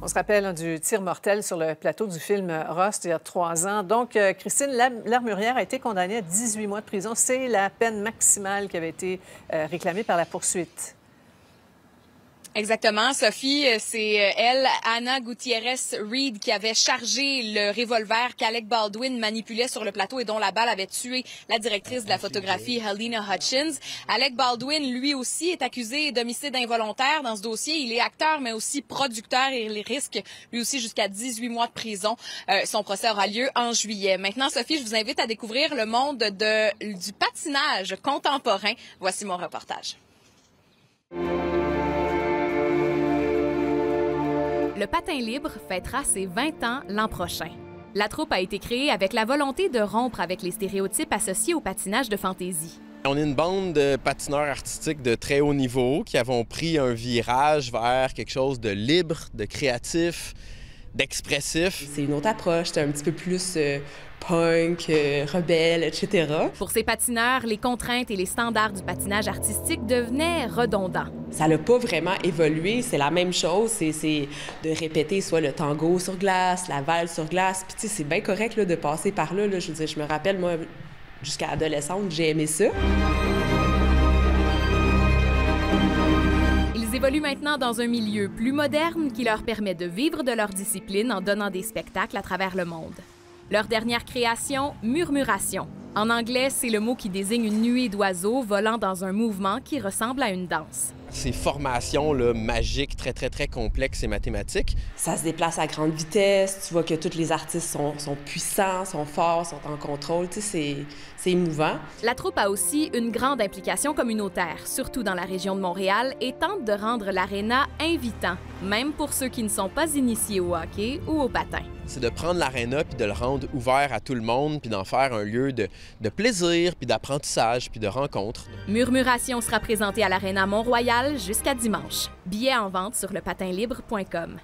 On se rappelle hein, du tir mortel sur le plateau du film Rust il y a trois ans. Donc, euh, Christine Larmurière a été condamnée à 18 mois de prison. C'est la peine maximale qui avait été euh, réclamée par la poursuite. Exactement, Sophie, euh, c'est euh, elle, Anna Gutiérrez Reed, qui avait chargé le revolver qu'Alec Baldwin manipulait sur le plateau et dont la balle avait tué la directrice de la photographie, Helena Hutchins. Alec Baldwin, lui aussi, est accusé d'homicide involontaire dans ce dossier. Il est acteur, mais aussi producteur et il risque, lui aussi, jusqu'à 18 mois de prison. Euh, son procès aura lieu en juillet. Maintenant, Sophie, je vous invite à découvrir le monde de, du patinage contemporain. Voici mon reportage. Le patin libre fêtera ses 20 ans l'an prochain. La troupe a été créée avec la volonté de rompre avec les stéréotypes associés au patinage de fantaisie. On est une bande de patineurs artistiques de très haut niveau qui avons pris un virage vers quelque chose de libre, de créatif, d'expressif. C'est une autre approche, c'est un petit peu plus euh, punk, euh, rebelle, etc. Pour ces patineurs, les contraintes et les standards du patinage artistique devenaient redondants. Ça n'a pas vraiment évolué, c'est la même chose, c'est de répéter soit le tango sur glace, la valse sur glace, puis tu sais, c'est bien correct là, de passer par là, là. Je veux dire, je me rappelle, moi, jusqu'à adolescente, j'ai aimé ça. Évoluent maintenant dans un milieu plus moderne qui leur permet de vivre de leur discipline en donnant des spectacles à travers le monde. Leur dernière création, Murmuration. En anglais, c'est le mot qui désigne une nuée d'oiseaux volant dans un mouvement qui ressemble à une danse. Ces formations là, magiques, très, très, très complexes et mathématiques. Ça se déplace à grande vitesse. Tu vois que tous les artistes sont, puissants, sont forts, sont en contrôle. Tu sais, c'est émouvant. La troupe a aussi une grande implication communautaire, surtout dans la région de Montréal, et tente de rendre l'aréna invitant, même pour ceux qui ne sont pas initiés au hockey ou au patin. C'est de prendre l'aréna puis de le rendre ouvert à tout le monde, puis d'en faire un lieu de, de plaisir, puis d'apprentissage, puis de rencontre. Murmuration sera présentée à l'Arena Mont-Royal jusqu'à dimanche. Billets en vente sur lepatinlibre.com.